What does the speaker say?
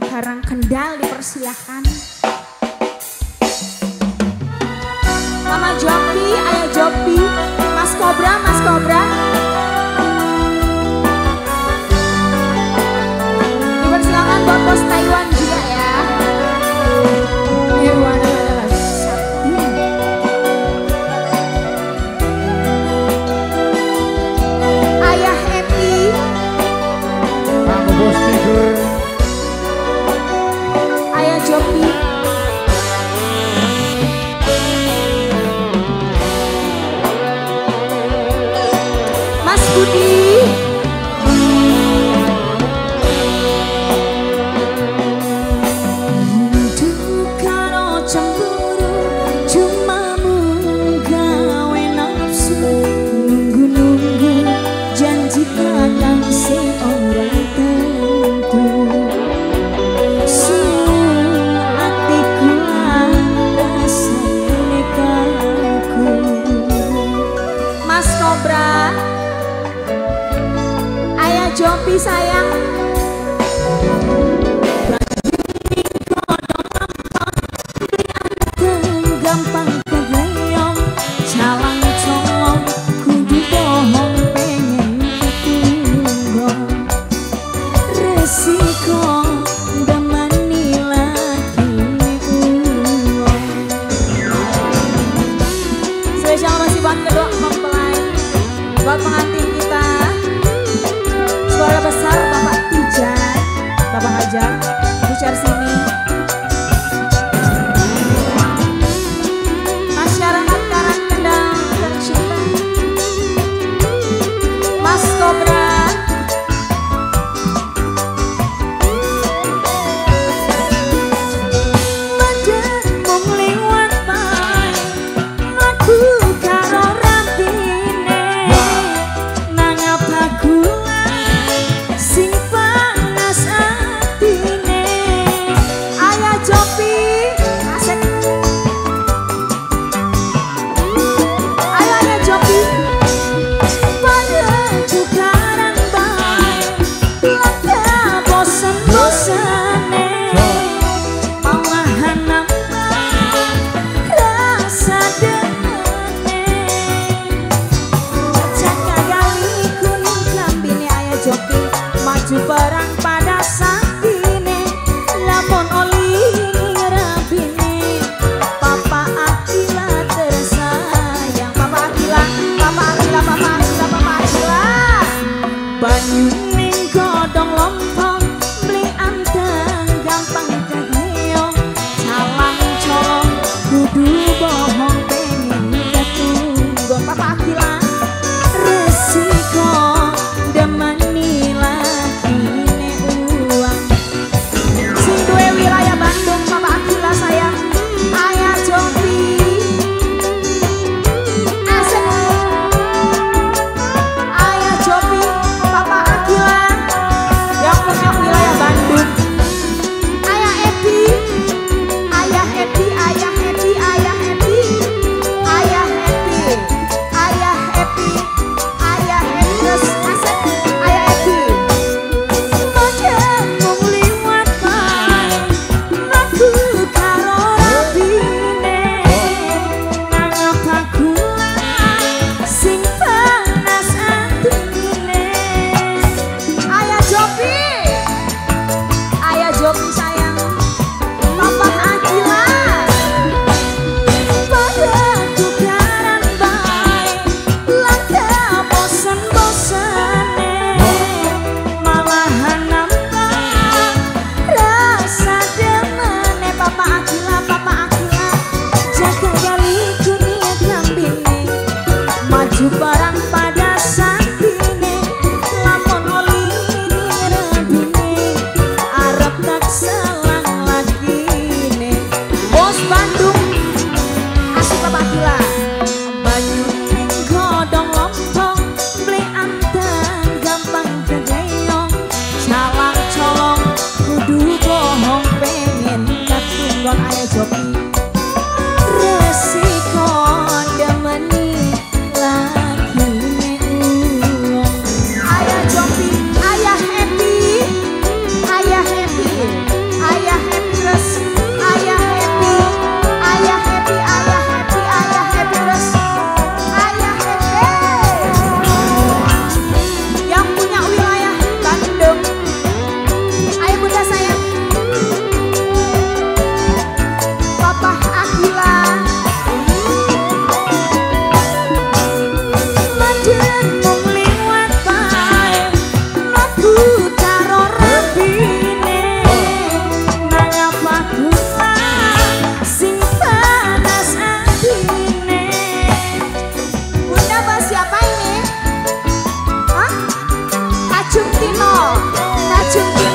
Karang Kendal dipersilahkan. Mama Jopi, Ayah Jopi, Mas Kobra, Mas Kobra. good. Jompi sayang. sebarang Goodbye. 나춘 디머 나춘 디머